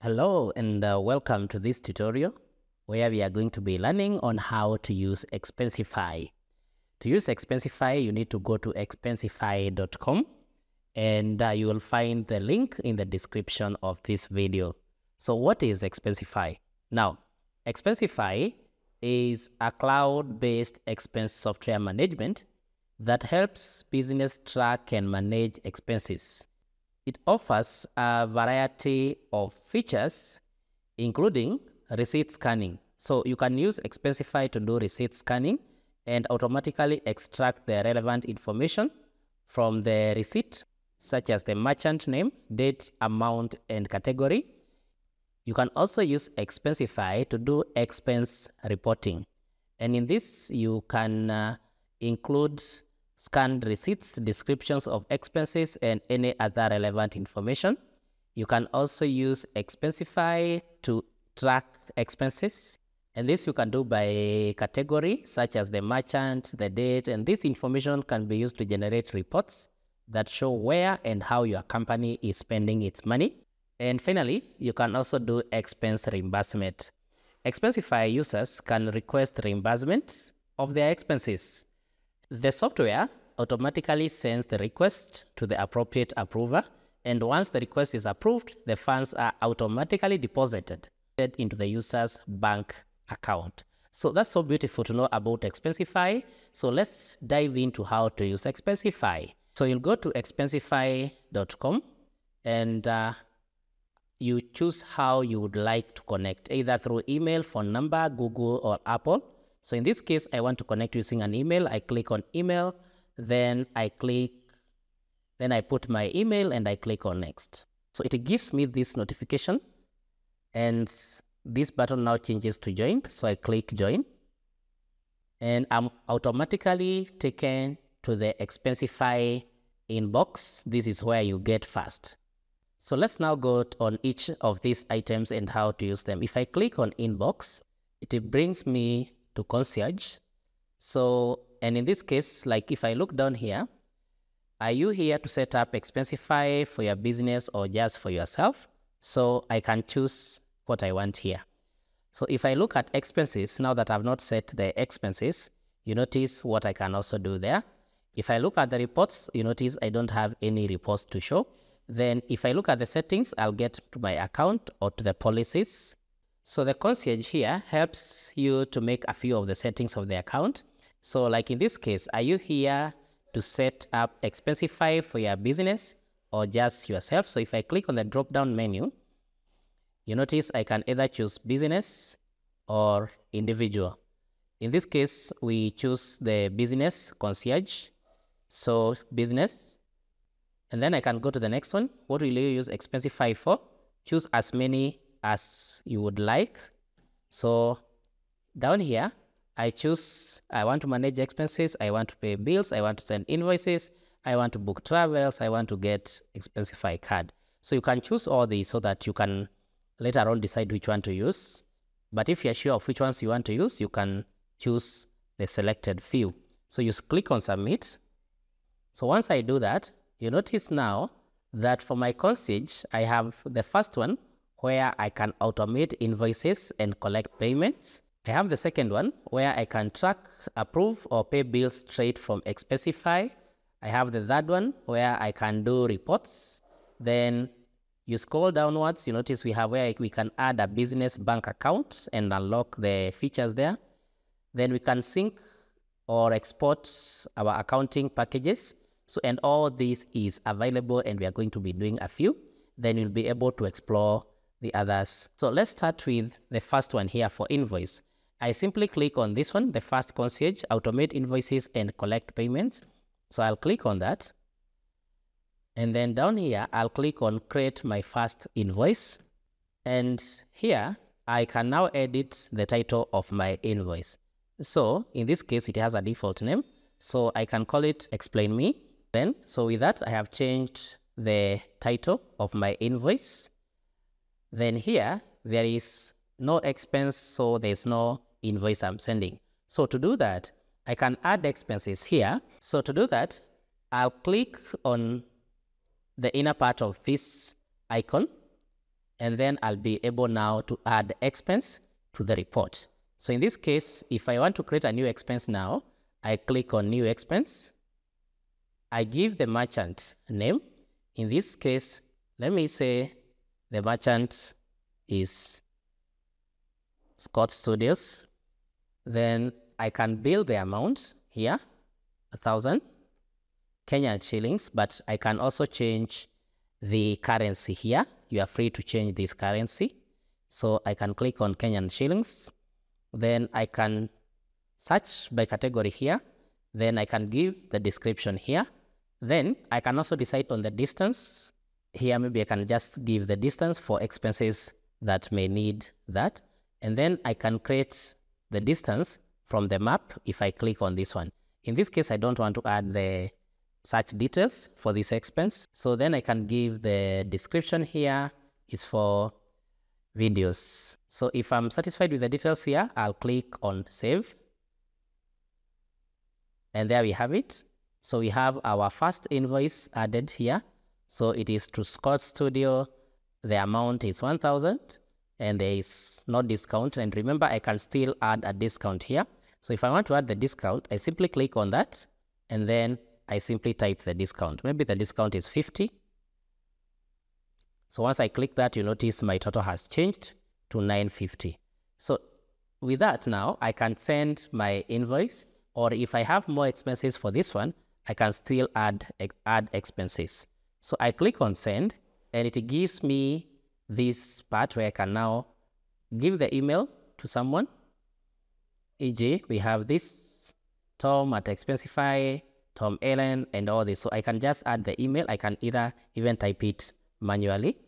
Hello and uh, welcome to this tutorial where we are going to be learning on how to use Expensify. To use Expensify, you need to go to expensify.com and uh, you will find the link in the description of this video. So what is Expensify? Now, Expensify is a cloud-based expense software management that helps business track and manage expenses. It offers a variety of features, including receipt scanning. So you can use Expensify to do receipt scanning and automatically extract the relevant information from the receipt, such as the merchant name, date, amount, and category. You can also use Expensify to do expense reporting. And in this, you can uh, include scanned receipts, descriptions of expenses, and any other relevant information. You can also use Expensify to track expenses. And this you can do by category, such as the merchant, the date, and this information can be used to generate reports that show where and how your company is spending its money. And finally, you can also do expense reimbursement. Expensify users can request reimbursement of their expenses the software automatically sends the request to the appropriate approver, and once the request is approved, the funds are automatically deposited into the user's bank account. So that's so beautiful to know about Expensify. So let's dive into how to use Expensify. So you'll go to expensify.com and uh, you choose how you would like to connect, either through email, phone number, Google, or Apple. So in this case, I want to connect using an email. I click on email, then I click, then I put my email and I click on next. So it gives me this notification and this button now changes to join. So I click join and I'm automatically taken to the Expensify inbox. This is where you get first. So let's now go on each of these items and how to use them. If I click on inbox, it brings me to concierge. So, and in this case, like if I look down here, are you here to set up Expensify for your business or just for yourself? So I can choose what I want here. So if I look at expenses, now that I've not set the expenses, you notice what I can also do there. If I look at the reports, you notice I don't have any reports to show. Then if I look at the settings, I'll get to my account or to the policies. So the concierge here helps you to make a few of the settings of the account. So like in this case, are you here to set up Expensify for your business or just yourself? So if I click on the drop-down menu, you notice I can either choose business or individual. In this case, we choose the business concierge. So business. And then I can go to the next one. What will you use Expensify for? Choose as many as you would like. So down here, I choose, I want to manage expenses, I want to pay bills, I want to send invoices, I want to book travels, I want to get Expensify card. So you can choose all these so that you can later on decide which one to use. But if you're sure of which ones you want to use, you can choose the selected few. So you click on submit. So once I do that, you notice now that for my concierge, I have the first one, where I can automate invoices and collect payments. I have the second one where I can track, approve, or pay bills straight from Expensify. I have the third one where I can do reports. Then you scroll downwards, you notice we have where we can add a business bank account and unlock the features there. Then we can sync or export our accounting packages. So, and all this is available and we are going to be doing a few. Then you'll be able to explore the others. So let's start with the first one here for invoice. I simply click on this one, the first concierge, automate invoices and collect payments. So I'll click on that. And then down here, I'll click on create my first invoice. And here, I can now edit the title of my invoice. So in this case, it has a default name. So I can call it explain me. Then, so with that, I have changed the title of my invoice then here, there is no expense, so there's no invoice I'm sending. So to do that, I can add expenses here. So to do that, I'll click on the inner part of this icon. and then I'll be able now to add expense to the report. So in this case, if I want to create a new expense now, I click on new expense. I give the merchant name. In this case, let me say the merchant is Scott Studios. Then I can bill the amount here, a thousand Kenyan shillings, but I can also change the currency here. You are free to change this currency. So I can click on Kenyan shillings. Then I can search by category here. Then I can give the description here. Then I can also decide on the distance. Here maybe I can just give the distance for expenses that may need that. And then I can create the distance from the map if I click on this one. In this case, I don't want to add the search details for this expense. So then I can give the description here is for videos. So if I'm satisfied with the details here, I'll click on save. And there we have it. So we have our first invoice added here. So it is to Scott Studio. The amount is 1000 and there is no discount. And remember, I can still add a discount here. So if I want to add the discount, I simply click on that and then I simply type the discount. Maybe the discount is 50. So once I click that, you notice my total has changed to 950. So with that now, I can send my invoice or if I have more expenses for this one, I can still add, add expenses. So I click on send and it gives me this part where I can now give the email to someone e.g. we have this Tom at Expensify, Tom Ellen, and all this. So I can just add the email. I can either even type it manually.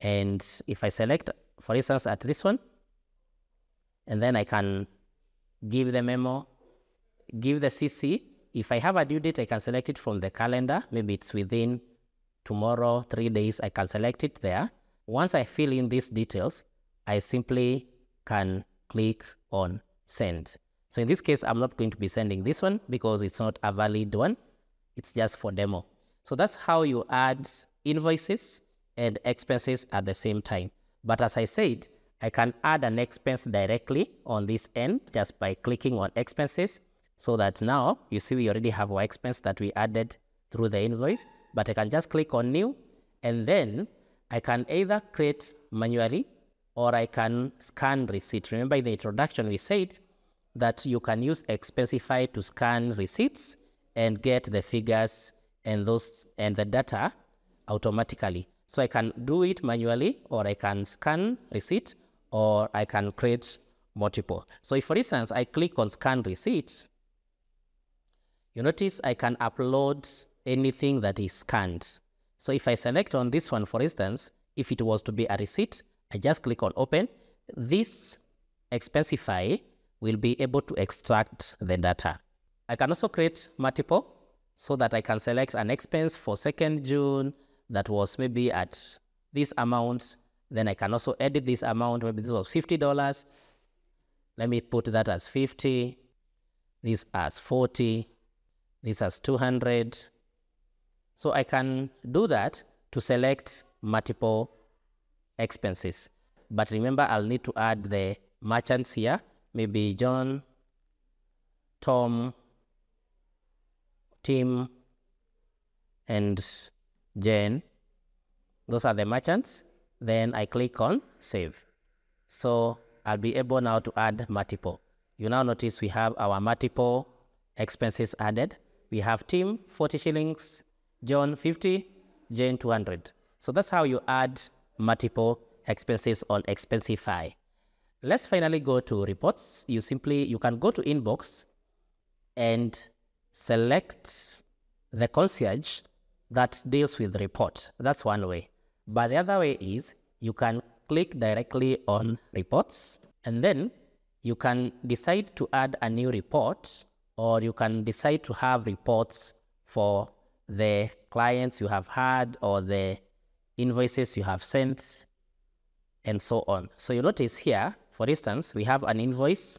And if I select, for instance, at this one, and then I can give the memo, give the CC. If I have a due date, I can select it from the calendar. Maybe it's within tomorrow, three days, I can select it there. Once I fill in these details, I simply can click on send. So in this case, I'm not going to be sending this one because it's not a valid one. It's just for demo. So that's how you add invoices and expenses at the same time. But as I said, I can add an expense directly on this end just by clicking on expenses so that now you see we already have our expense that we added through the invoice, but I can just click on new and then I can either create manually or I can scan receipt. Remember in the introduction, we said that you can use Expensify to scan receipts and get the figures and those and the data automatically. So I can do it manually or I can scan receipt or I can create multiple. So if for instance, I click on scan receipt, you notice I can upload anything that is scanned. So if I select on this one, for instance, if it was to be a receipt, I just click on open. This Expensify will be able to extract the data. I can also create multiple so that I can select an expense for 2nd June that was maybe at this amount. Then I can also edit this amount. Maybe this was $50. Let me put that as 50. This as 40. This as 200. So I can do that to select multiple expenses. But remember, I'll need to add the merchants here, maybe John, Tom, Tim, and Jane. Those are the merchants. Then I click on save. So I'll be able now to add multiple. You now notice we have our multiple expenses added. We have Tim, 40 shillings, John, 50, Jane, 200. So that's how you add multiple expenses on Expensify. Let's finally go to reports. You simply, you can go to inbox and select the concierge that deals with report. That's one way. But the other way is you can click directly on reports and then you can decide to add a new report or you can decide to have reports for the clients you have had or the invoices you have sent, and so on. So you notice here, for instance, we have an invoice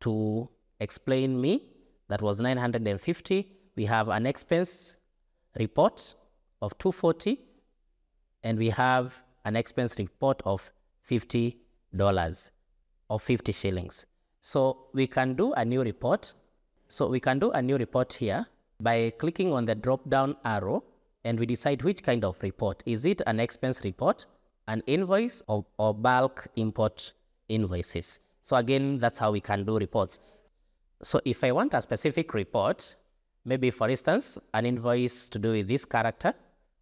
to explain me that was 950. We have an expense report of 240 and we have an expense report of $50 or 50 shillings. So we can do a new report. So we can do a new report here by clicking on the drop down arrow and we decide which kind of report. Is it an expense report, an invoice or, or bulk import invoices? So again, that's how we can do reports. So if I want a specific report, maybe for instance, an invoice to do with this character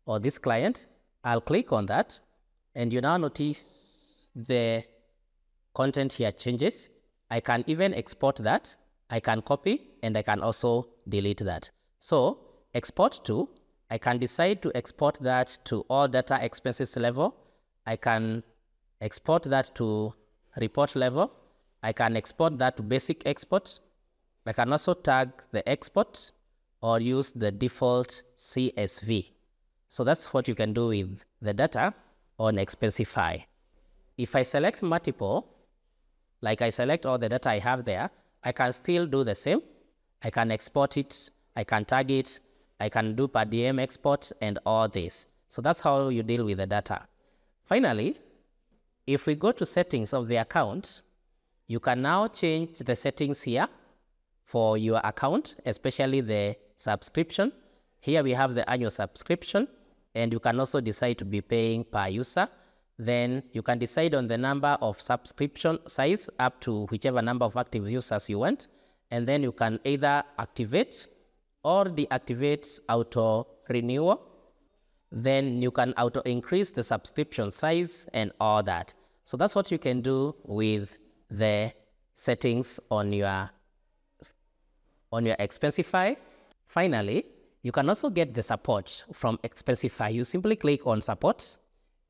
or this client, I'll click on that and you now notice the content here changes. I can even export that. I can copy and I can also delete that. So export to, I can decide to export that to all data expenses level. I can export that to report level. I can export that to basic export. I can also tag the export or use the default CSV. So that's what you can do with the data on Expensify. If I select multiple, like I select all the data I have there, I can still do the same. I can export it, I can tag it, I can do per diem export and all this. So that's how you deal with the data. Finally, if we go to settings of the account, you can now change the settings here for your account, especially the subscription. Here we have the annual subscription and you can also decide to be paying per user. Then you can decide on the number of subscription size up to whichever number of active users you want. And then you can either activate or deactivate auto renewal. Then you can auto increase the subscription size and all that. So that's what you can do with the settings on your on your Expensify. Finally, you can also get the support from Expensify. You simply click on support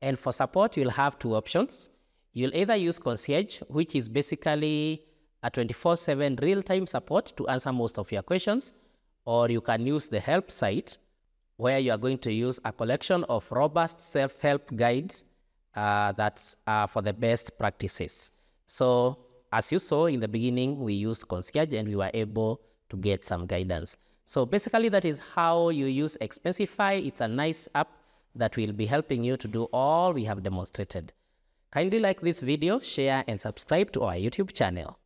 and for support, you'll have two options. You'll either use Concierge, which is basically a 24-7 real-time support to answer most of your questions, or you can use the help site, where you are going to use a collection of robust self-help guides uh, that are for the best practices. So as you saw in the beginning, we used Concierge and we were able to get some guidance. So basically that is how you use Expensify. It's a nice app that will be helping you to do all we have demonstrated. Kindly like this video, share and subscribe to our YouTube channel.